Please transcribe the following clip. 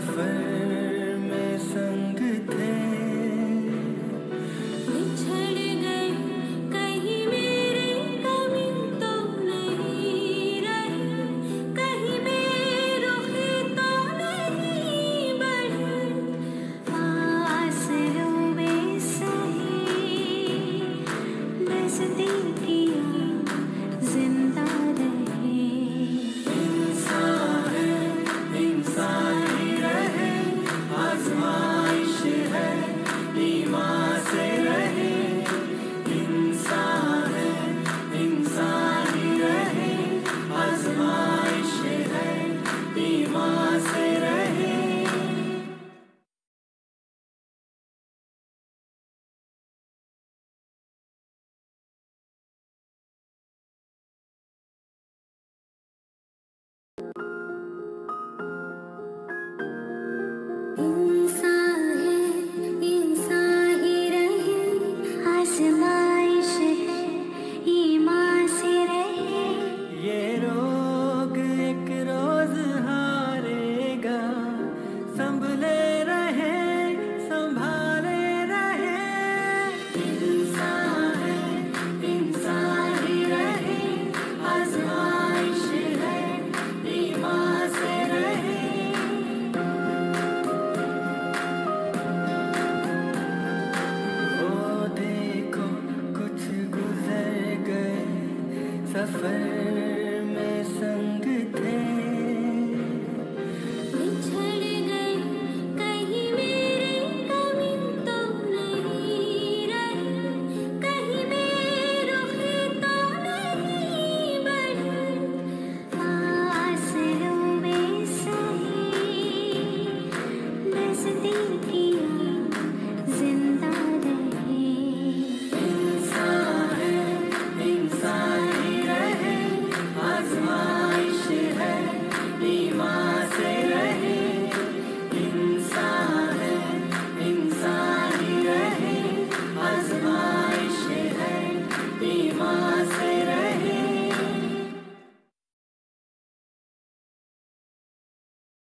分 Ooh.